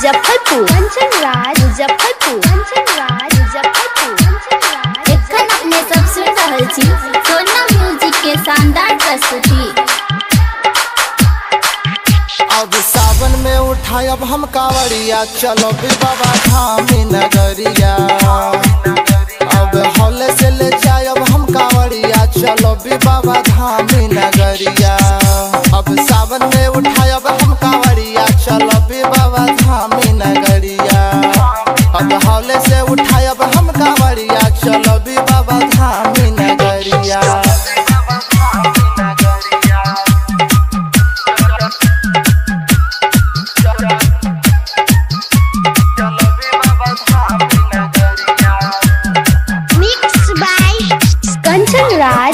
मुजफ्फरपुर। कंचन राज मुजफ्फरपुर। एखन अपने सब सुन रहल छी सोना म्यूज़िक के शानदार प्रस्तुति। अब सावन में उठायब हम कावड़िया। चलो भी बाबा धामी नगरिया अब हौले से ले जायब हम कावड़िया। चलो भी बाबा धामी नगरिया अब सावन में उठायब हम चलो भी बाबा धामी नगरिया।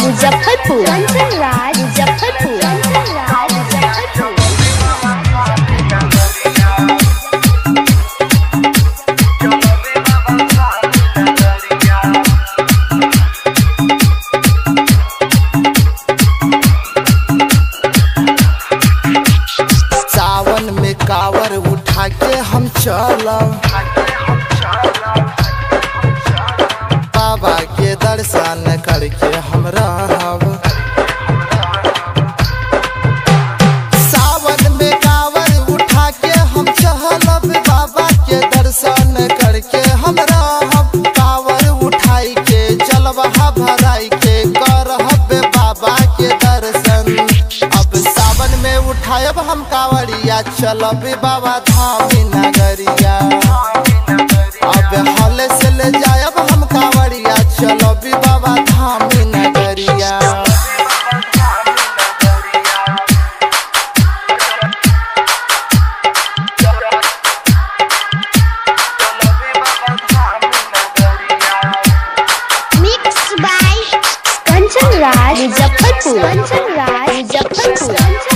मुजफ्फरपुर मुजफ्फरपुर हम बाबा के दर्शन करके हम सावन हम कावड़िया। चलब बाबा धामी नगरिया अब हल से ले जायब हम कावड़िया। चलब बाबा धामी नगरिया मुजफ्फरपुर राज मुजफ्फरपुर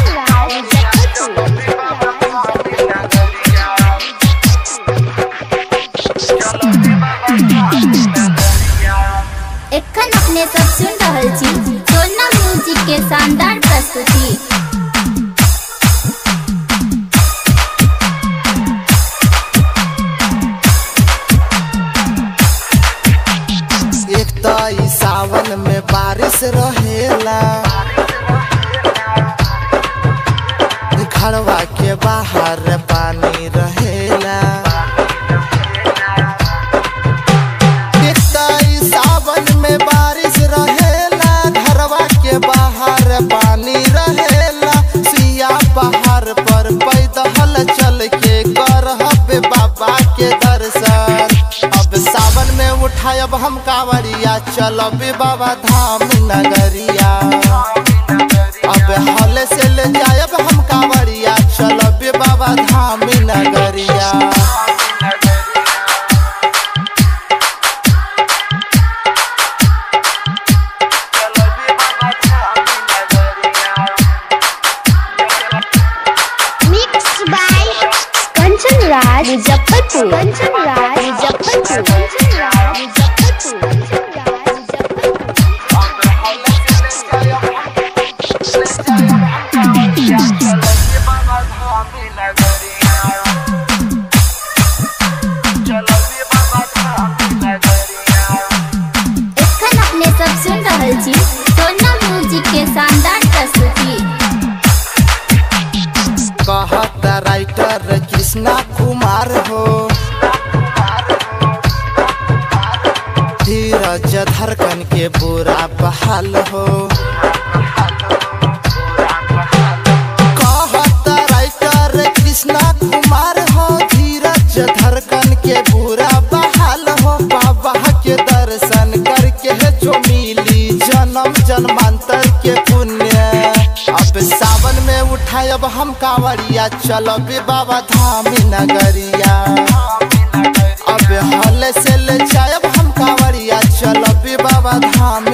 एखन अपने सब सुन रहल छी, सोना म्यूज़िक के शानदार प्रस्तुति। सावन में बारिश रहेला। घरवा के बाहर पानी रहेला चलब बाबा धाम नगरिया। अब हल से ले जायब हम कांवरिया चलब बाबा धाम नगरिया। मुजफ्फरपुर धीरज धड़कन के बुरा बहाल हो। कृष्णा कुमार हो, धीरज के बुरा बहाल हो। के दर्शन करके जो मिली जन्म, जन्मांतर के पुण्य। अब सावन में उठायब हम कांवरिया चलब बाबा धामी नगरिया। अब हल से ले जायब हम कांवरिया